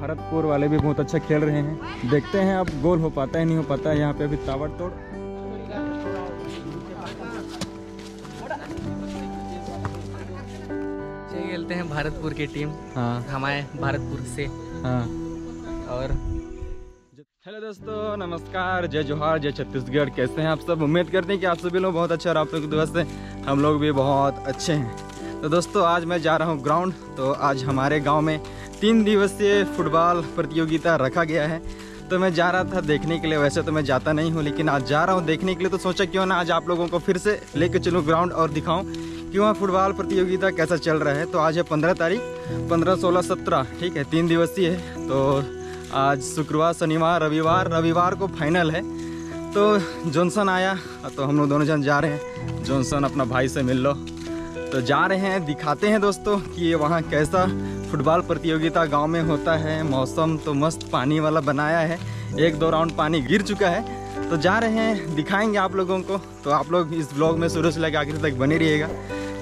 भरतपुर वाले भी बहुत अच्छा खेल रहे हैं। देखते हैं अब गोल हो पाता है नहीं हो पाता है। यहाँ पे अभी ताबड़तोड़ खेलते हैं भारतपुर की टीम। हाँ। हमारे भारतपुर से। हाँ। और हेलो दोस्तों नमस्कार। जय जोहार जय छत्तीसगढ़। कैसे हैं आप सब? उम्मीद करते हैं कि आप सभी लोग बहुत अच्छा और आप लोग की दुआ से हम लोग भी बहुत अच्छे हैं। तो दोस्तों, आज मैं जा रहा हूँ ग्राउंड। तो आज हमारे गाँव में तीन दिवसीय फुटबॉल प्रतियोगिता रखा गया है। तो मैं जा रहा था देखने के लिए, वैसे तो मैं जाता नहीं हूँ, लेकिन आज जा रहा हूँ देखने के लिए। तो सोचा क्यों ना आज आप लोगों को फिर से लेके चलूँ ग्राउंड और दिखाऊँ कि वहाँ फुटबॉल प्रतियोगिता कैसा चल रहा है। तो आज है पंद्रह तारीख, पंद्रह सोलह सत्रह, ठीक है, तीन दिवसीय है। तो आज शुक्रवार, शनिवार, रविवार रविवार को फाइनल है। तो जॉनसन आया तो हम लोग दोनों जन जा रहे हैं। जॉनसन अपना भाई से मिल लो। तो जा रहे हैं, दिखाते हैं दोस्तों कि वहाँ कैसा फुटबॉल प्रतियोगिता गाँव में होता है। मौसम तो मस्त पानी वाला बनाया है। एक दो राउंड पानी गिर चुका है। तो जा रहे हैं, दिखाएँगे आप लोगों को। तो आप लोग इस ब्लॉग में शुरू से लेकर आखिर तक बने रहिएगा।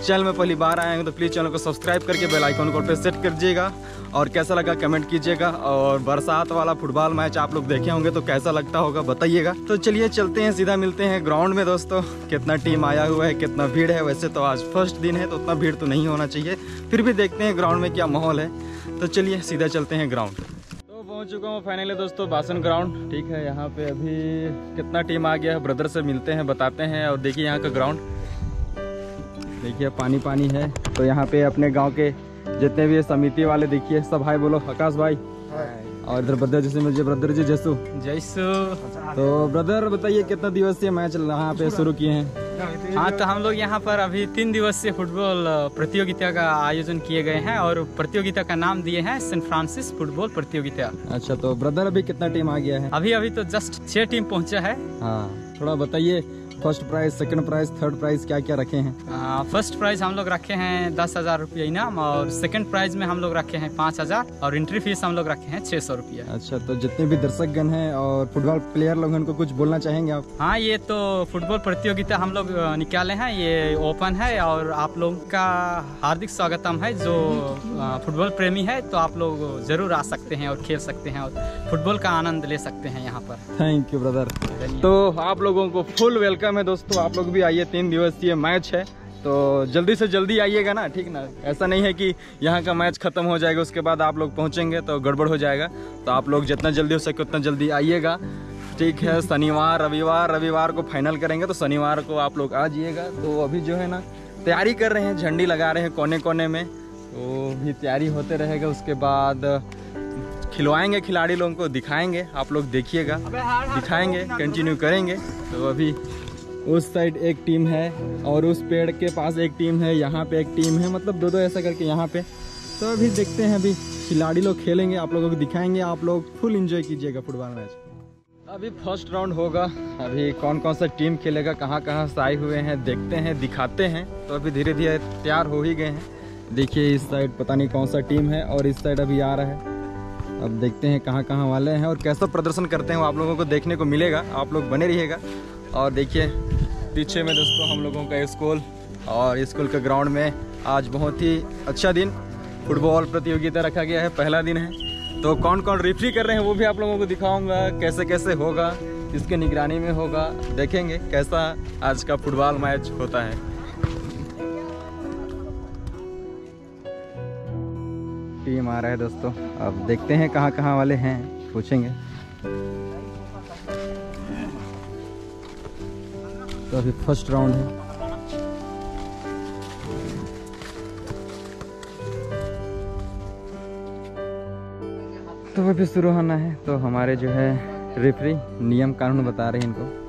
चैनल में पहली बार आए हैं तो प्लीज़ चैनल को सब्सक्राइब करके बेल आइकन को पे सेट कर दीजिएगा और कैसा लगा कमेंट कीजिएगा। और बरसात वाला फुटबॉल मैच आप लोग देखे होंगे तो कैसा लगता होगा बताइएगा। तो चलिए चलते हैं, सीधा मिलते हैं ग्राउंड में दोस्तों। कितना टीम आया हुआ है, कितना भीड़ है, वैसे तो आज फ़र्स्ट दिन है तो उतना भीड़ तो नहीं होना चाहिए। फिर भी देखते हैं ग्राउंड में क्या माहौल है। तो चलिए, सीधा चलते हैं ग्राउंड तो पहुँच चुका हूँ फाइनली दोस्तों बासन ग्राउंड ठीक है, यहाँ पे अभी कितना टीम आ गया है ब्रदर से मिलते हैं, बताते हैं। और देखिए यहाँ का ग्राउंड देखिए पानी पानी है। तो यहाँ पे अपने गाँव के जितने भी समिति वाले देखिए सब हाय बोलो आकाश भाई। और इधर ब्रदर जैसे मुझे ब्रदर जी जैसू। जैसो तो ब्रदर बताइए कितना दिवसीय मैच यहाँ पे शुरू किए हैं? हाँ तो हम लोग यहाँ पर अभी तीन दिवसीय फुटबॉल प्रतियोगिता का आयोजन किए गए हैं और प्रतियोगिता का नाम दिए हैं सेंट फ्रांसिस फुटबॉल प्रतियोगिता। अच्छा तो ब्रदर अभी कितना टीम आ गया है? अभी अभी तो जस्ट छह टीम पहुँचा है। हाँ थोड़ा बताइए first prize second prize third prize क्या क्या रखे हैं? फ़र्स्ट प्राइज हम लोग रखे हैं दस हज़ार रुपया इनाम और सेकंड प्राइज में हम लोग रखे हैं पाँच हज़ार और एंट्री फ़ीस हम लोग रखे हैं छह सौ रुपया। अच्छा तो जितने भी दर्शकगण हैं और फुटबॉल प्लेयर लोग उनको कुछ बोलना चाहेंगे आप? हाँ ये तो फुटबॉल प्रतियोगिता हम लोग निकाले हैं ये ओपन है और आप लोग का हार्दिक स्वागतम है जो फुटबॉल प्रेमी है तो आप लोग ज़रूर आ सकते हैं और खेल सकते हैं और फुटबॉल का आनंद ले सकते हैं यहाँ पर। थैंक यू ब्रदर तो आप लोगों को फुल वेलकम है दोस्तों आप लोग भी आइए तीन दिवसीय मैच है। तो जल्दी से जल्दी आइएगा ना ठीक ना? ऐसा नहीं है कि यहाँ का मैच खत्म हो जाएगा उसके बाद आप लोग पहुँचेंगे तो गड़बड़ हो जाएगा। तो आप लोग जितना जल्दी हो सके उतना जल्दी आइएगा। ठीक है शनिवार रविवार रविवार को फाइनल करेंगे तो शनिवार को आप लोग आ जाइएगा। तो अभी जो है ना तैयारी कर रहे हैं झंडी लगा रहे हैं कोने कोने में। तो भी तैयारी होते रहेगा उसके बाद खिलवाएँगे खिलाड़ी लोगों को दिखाएँगे। आप लोग देखिएगा दिखाएँगे कंटिन्यू करेंगे। तो अभी उस साइड एक टीम है और उस पेड़ के पास एक टीम है, यहाँ पे एक टीम है मतलब दो दो ऐसा करके यहाँ पे। तो अभी देखते हैं, अभी खिलाड़ी लोग खेलेंगे, आप लोगों को दिखाएँगे, आप लोग फुल इंजॉय कीजिएगा फुटबॉल मैच अभी फ़र्स्ट राउंड होगा, अभी कौन कौन सा टीम खेलेगा कहाँ कहाँ से आए हुए हैं, देखते हैं, दिखाते हैं। तो अभी धीरे धीरे तैयार हो ही गए हैं। देखिए, इस साइड पता नहीं कौन सा टीम है और इस साइड अभी आ रहा है। अब देखते हैं कहाँ कहाँ वाले हैं और कैसा प्रदर्शन करते हैं वो आप लोगों को देखने को मिलेगा। आप लोग बने रहिएगा। और देखिए पीछे में दोस्तों हम लोगों का स्कूल और स्कूल के ग्राउंड में आज बहुत ही अच्छा दिन फुटबॉल प्रतियोगिता रखा गया है, पहला दिन है। तो कौन कौन रेफरी कर रहे हैं वो भी आप लोगों को दिखाऊँगा कैसे कैसे होगा किसके निगरानी में होगा, देखेंगे कैसा आज का फुटबॉल मैच होता है। टीम आ रहा है दोस्तों, अब देखते हैं कहाँ कहाँ वाले हैं, पूछेंगे। तो अभी फ़र्स्ट राउंड है। तो अभी शुरू होना है तो हमारे जो है रेफरी नियम कानून बता रहे हैं इनको।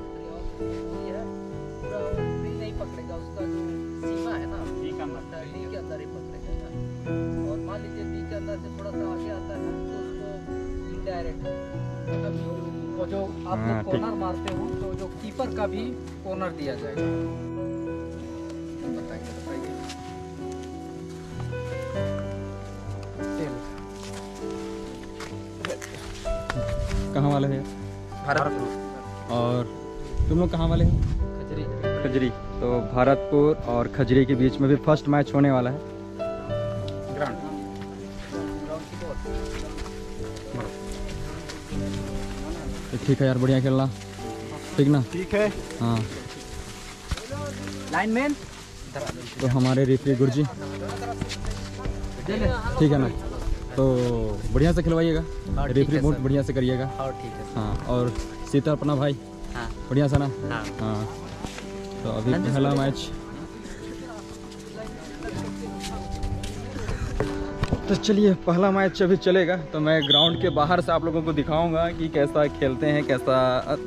भी कॉर्नर दिया जाएगा। कहाँ वाले हैं? भारतपुर। और तुम लोग कहाँ वाले हैं? खजरी। खजरी। तो भारतपुर और खजरी के बीच में भी फ़र्स्ट मैच होने वाला है। ग्रांड तो ठीक है यार बढ़िया खेलना। ठीक ना? ठीक है। हाँ। लाइन मैन तो हमारे रेफरी गुरुजी। ठीक है ना? तो बढ़िया से खिलवाइएगा। हाँ, रेफरी बहुत बढ़िया से करिएगा। और हाँ और सीता अपना भाई। हाँ। बढ़िया से ना? हाँ। हाँ। तो अभी हाँ पहला मैच तो चलिए, पहला मैच अभी चलेगा तो मैं ग्राउंड के बाहर से आप लोगों को दिखाऊँगा कि कैसा खेलते हैं, कैसा,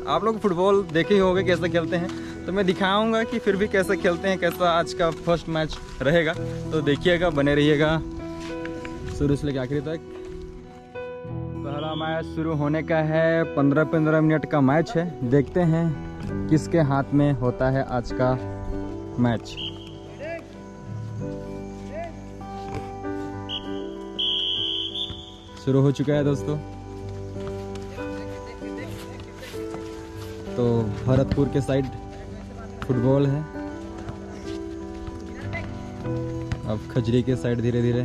आप लोग फुटबॉल देखे ही होंगे कैसे खेलते हैं तो मैं दिखाऊँगा कि फिर भी कैसे खेलते हैं, कैसा आज का फ़र्स्ट मैच रहेगा। तो देखिएगा, बने रहिएगा। शुरू से लेकर आखिरी तक। पहला मैच शुरू होने का है पंद्रह पंद्रह मिनट का मैच है। देखते हैं किसके हाथ में होता है आज का मैच शुरू हो चुका है दोस्तों। तो भरतपुर के साइड फुटबॉल है। अब खजरी के साइड धीरे धीरे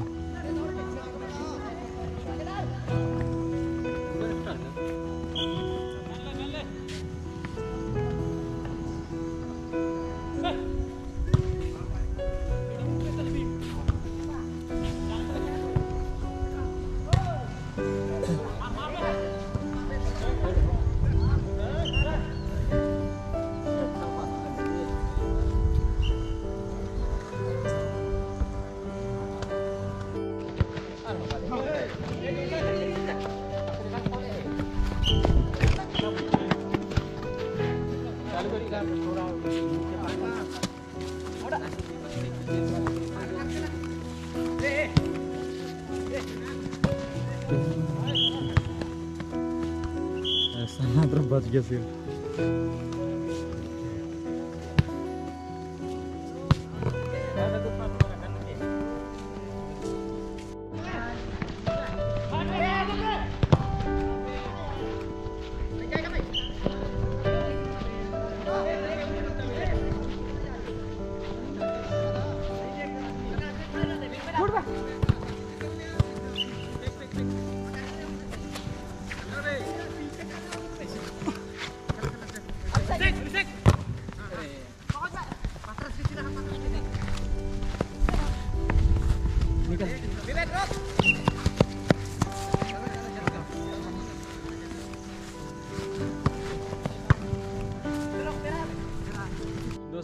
मात्र बच गया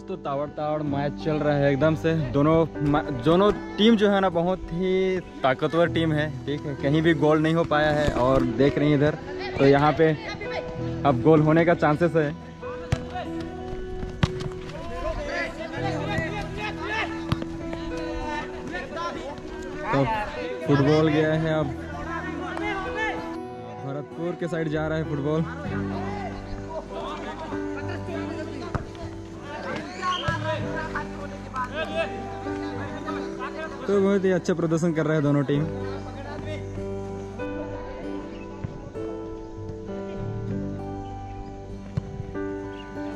दोस्तों तावड़ तावड़ मैच चल रहा है एकदम से। दोनों दोनों टीम जो है ना, बहुत ही ताकतवर टीम है, ठीक है? कहीं भी गोल नहीं हो पाया है और देख रही हैं इधर तो यहाँ पे अब गोल होने का चांसेस है। तो फुटबॉल गया है अब। भरतपुर के साइड जा रहा है फुटबॉल तो बहुत ही अच्छा प्रदर्शन कर रहे हैं दोनों टीम।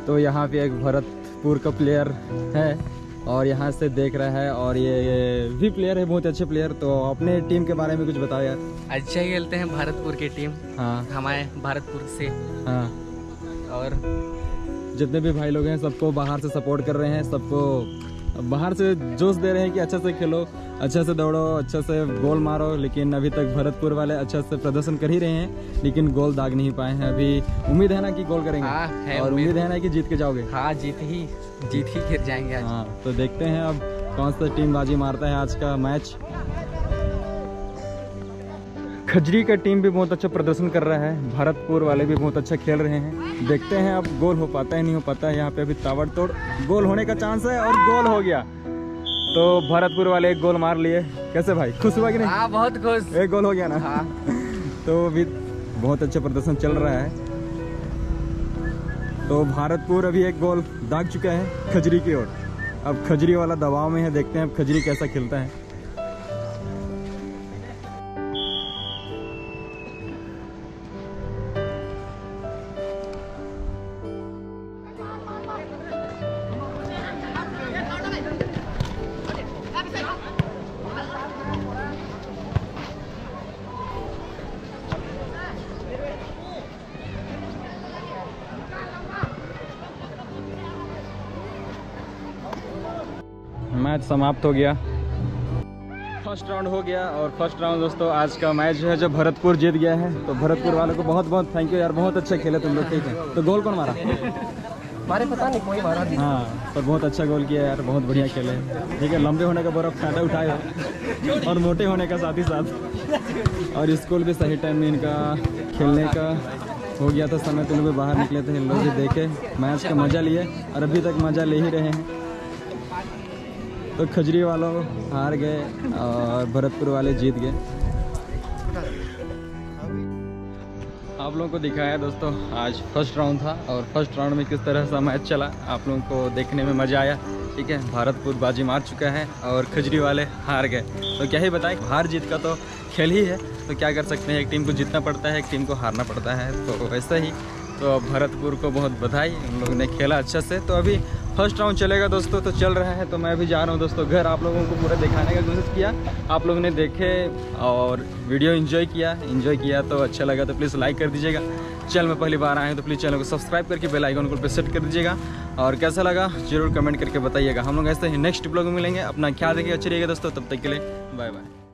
तो यहाँ पे एक भरतपुर का प्लेयर है और यहाँ से देख रहा है और ये, ये भी प्लेयर है बहुत अच्छे प्लेयर तो अपने टीम के बारे में कुछ बताओ यार। अच्छा ही खेलते हैं भारतपुर की टीम हाँ। हमारे भारतपुर से। हाँ। और जितने भी भाई लोग हैं सबको बाहर से सपोर्ट कर रहे हैं सबको बाहर से जोश दे रहे हैं कि अच्छा से खेलो अच्छा से दौड़ो अच्छा से गोल मारो लेकिन अभी तक भरतपुर वाले अच्छा से प्रदर्शन कर ही रहे हैं लेकिन गोल दाग नहीं पाए हैं। अभी उम्मीद है ना कि गोल करेंगे। हाँ, है और उम्मीद। उम्मीद है ना कि जीत के जाओगे। हाँ जीत ही जीत ही गिर जाएँगे हाँ तो देखते हैं अब कौन सा टीम बाजी मारता है आज का मैच। खजरी का टीम भी बहुत अच्छा प्रदर्शन कर रहा है। भरतपुर वाले भी बहुत अच्छा खेल रहे हैं। देखते हैं अब गोल हो पाता है नहीं हो पाता है। यहाँ पे अभी ताबड़तोड़ गोल होने का चांस है और गोल हो गया। तो भरतपुर वाले एक गोल मार लिए। कैसे भाई? खुश हुआ कि नहीं? हाँ बहुत खुश। एक गोल हो गया ना? हाँ। तो अभी बहुत अच्छा प्रदर्शन चल रहा है। तो भारतपुर अभी एक गोल दाग चुका है खजरी की ओर। अब खजरी वाला दबाव में है। देखते हैं अब खजरी कैसा खेलता है। मैच समाप्त हो गया। फ़र्स्ट राउंड हो गया और फ़र्स्ट राउंड दोस्तों आज का मैच जो है जो भरतपुर जीत गया है। तो भरतपुर वालों को बहुत बहुत थैंक यू यार बहुत अच्छा खेले तुम लोग ठीक है? तो गोल कौन मारा? हमारे पता नहीं कोई मारा हाँ पर बहुत अच्छा गोल किया यार बहुत बढ़िया खेले। ठीक है लंबे होने का बर्फ़ फ़ायदा उठाया और मोटे होने का साथ ही साथ। और स्कूल भी सही टाइम में इनका खेलने का हो गया था समय तो लोग बाहर निकले थे इन लोग भी देखे। मैच का मज़ा लिए और अभी तक मज़ा ले ही रहे हैं। तो खजरी वालों हार गए और भरतपुर वाले जीत गए। आप लोगों को दिखाया दोस्तों, आज फ़र्स्ट राउंड था और फ़र्स्ट राउंड में किस तरह से मैच चला, आप लोगों को देखने में मज़ा आया। ठीक है, भारतपुर बाजी मार चुका है और खजरी वाले हार गए। तो क्या ही बताएँ, हार जीत का तो खेल ही है। तो क्या कर सकते हैं, एक टीम को जीतना पड़ता है, एक टीम को हारना पड़ता है। तो वैसा ही तो भरतपुर को बहुत बधाई, उन लोगों ने खेला अच्छा से। तो अभी फ़र्स्ट राउंड चलेगा दोस्तों तो चल रहा है तो मैं भी जा रहा हूँ दोस्तों, घर आप लोगों को पूरा दिखाने का कोशिश किया। आप लोगों ने देखे और वीडियो एंजॉय किया एंजॉय किया तो अच्छा लगा तो प्लीज़ लाइक कर दीजिएगा। चैनल में पहली बार आए हैं तो प्लीज़ चैनल को सब्सक्राइब करके बेल आइकन को सेट कर दीजिएगा। और कैसा लगा, ज़रूर कमेंट करके बताइएगा। हम लोग ऐसे ही नेक्स्ट ब्लॉग में मिलेंगे। अपना ख्याल रखिए अच्छी रहिएगा दोस्तों, तब तक के लिए बाय बाय